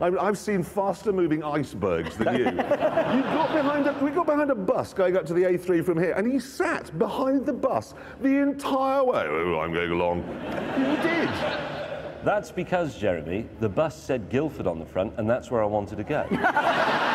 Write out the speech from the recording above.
I've seen faster moving icebergs than you. you got behind a, we got behind a bus going up to the A3 from here, and he sat behind the bus the entire way. Oh, I'm going along. You did. That's because, Jeremy, the bus said Guildford on the front, and that's where I wanted to go.